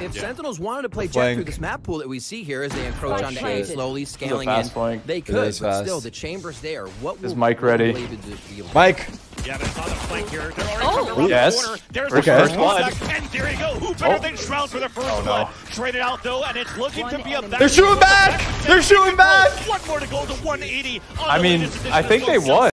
if Yeah. Sentinels wanted to play Jett through this map pool that we see here as they encroach onto A, slowly scaling in, flank. they could, but fast. still, the chamber's there. What Is Mike ready? Mike. Yeah, but it's on the flank here. They're already Oh. coming Yes. the corner. There's okay. the first one. And there you go. Who better Oh. than Shroud for the first Oh, no. one? Traded out though, and it's looking to be a back. They're shooting back! They're shooting back! One more to go to 180. on I mean, I think oh, they won.